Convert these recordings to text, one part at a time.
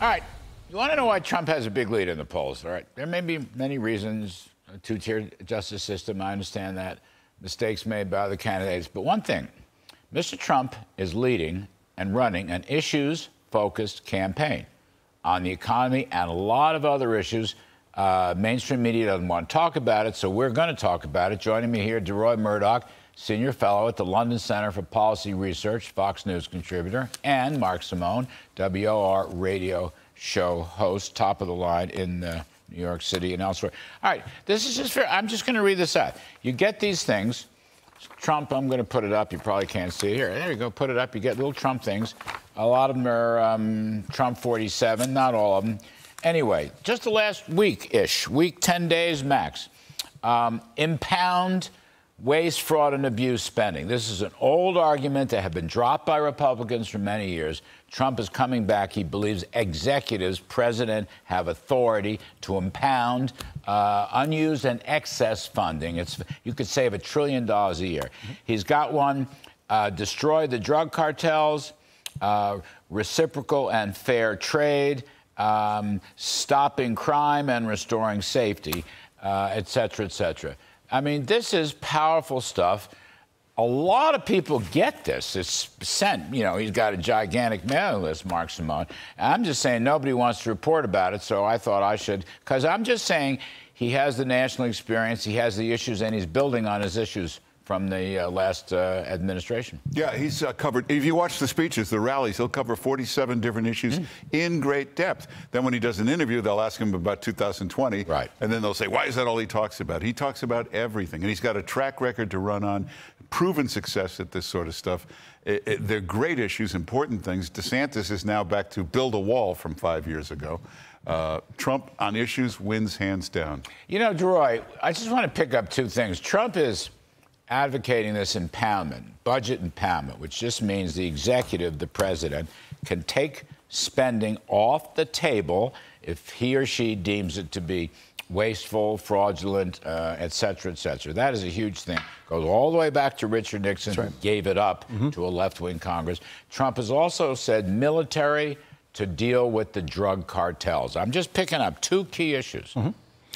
All right. You want to know why Trump has a big lead in the polls? All right. There may be many reasons. A two tier justice system, I understand that. Mistakes made by other candidates. But one thing Mr. Trump is leading and running an issues focused campaign on the economy and a lot of other issues. Uh, mainstream media doesn't want to talk about it, so we're going to talk about it. Joining me here, Deroy Murdock, Senior Fellow at the London Center for Policy Research, Fox News contributor, and Mark Simone, WOR radio show host, top of the line in New York City and elsewhere. All right, this is just fair. I'm just going to read this out. You get these things. Trump, I'm going to put it up. You probably can't see it here. There you go. Put it up. You get little Trump things. A lot of them are um, Trump 47, not all of them. Anyway, just the last week ish, week 10 days max. Um, impound waste, fraud, and abuse spending. This is an old argument that had been dropped by Republicans for many years. Trump is coming back. He believes executives, president, have authority to impound uh, unused and excess funding. It's you could save a trillion dollars a year. He's got one. Uh, destroy the drug cartels, uh, reciprocal and fair trade, um, stopping crime and restoring safety, et cetera, et cetera. I mean, this is powerful stuff. A lot of people get this. It's sent, you know, he's got a gigantic mailing list, Mark Simone. I'm just saying nobody wants to report about it, so I thought I should, because I'm just saying he has the national experience, he has the issues, and he's building on his issues from the uh, last uh, administration. Yeah, he's uh, covered. If you watch the speeches, the rallies, he'll cover 47 different issues mm. in great depth. Then when he does an interview, they'll ask him about 2020. Right. And then they'll say, why is that all he talks about? He talks about everything. And he's got a track record to run on, proven success at this sort of stuff. It, it, they're great issues, important things. DeSantis is now back to build a wall from five years ago. Uh, Trump on issues wins hands down. You know, Deroy, I just want to pick up two things. Trump is advocating this impoundment, budget impoundment, which just means the executive, the president, can take spending off the table if he or she deems it to be wasteful, fraudulent, uh, et cetera, et cetera. That is a huge thing. Goes all the way back to Richard Nixon, right. who gave it up mm-hmm. to a left wing Congress. Trump has also said military to deal with the drug cartels. I'm just picking up two key issues. Mm-hmm.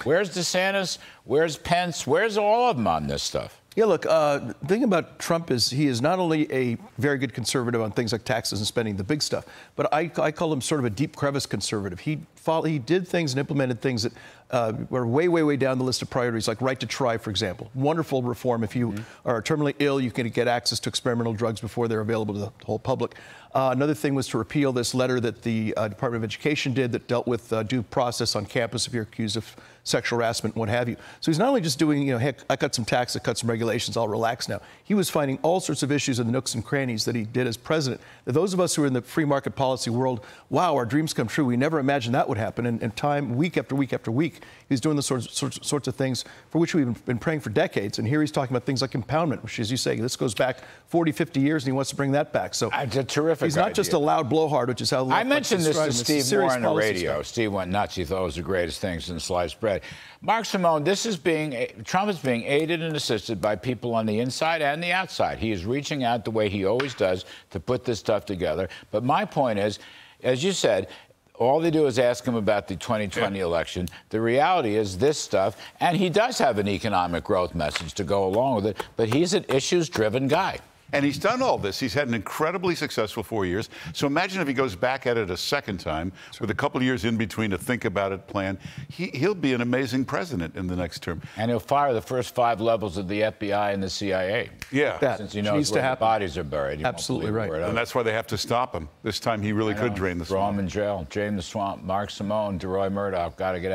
Where's DeSantis? Where's Pence? Where's all of them on this stuff? Yeah, look, uh, the thing about Trump is he is not only a very good conservative on things like taxes and spending, the big stuff, but I, I call him sort of a deep crevice conservative. He, follow, he did things and implemented things that uh, were way, way, way down the list of priorities, like right to try, for example. Wonderful reform. If you mm-hmm. are terminally ill, you can get access to experimental drugs before they're available to the whole public. Uh, another thing was to repeal this letter that the uh, Department of Education did that dealt with uh, due process on campus if you're accused of sexual harassment and what have you. So he's not only just doing, you know, heck, I cut some tax, I cut some regulations, I'll relax now. He was finding all sorts of issues in the nooks and crannies that he did as president. That those of us who are in the free market policy world, wow, our dreams come true. We never imagined that would happen. And, and time, week after week after week, he's doing the sorts, sorts, sorts of things for which we've been praying for decades. And here he's talking about things like impoundment, which, as you say, this goes back 40, 50 years, and he wants to bring that back. So it's a terrific. He's not idea. just a loud blowhard, which is how I mentioned this to Steve Moore on the radio. Stuff. Steve went nuts. He thought it was the greatest thing since sliced bread. Mark Simone, this is being eh, Trump is being aided and assisted by people on the inside and the outside. He is reaching out the way he always does to put this stuff together. But my point is, as you said, all they do is ask him about the 2020 yeah. election. The reality is this stuff, and he does have an economic growth message to go along with it, but he's an issues driven guy. And he's done all this. He's had an incredibly successful four years. So imagine if he goes back at it a second time with a couple of years in between to think about it, plan. He, will be an amazing president in the next term. And he'll fire the first five levels of the FBI and the CIA. Yeah. That Since he knows where the bodies are buried. Absolutely right. And that's why they have to stop him. This time he really could drain the Throw swamp. him in jail. Drain the swamp. Mark Simone, Deroy Murdock, got to get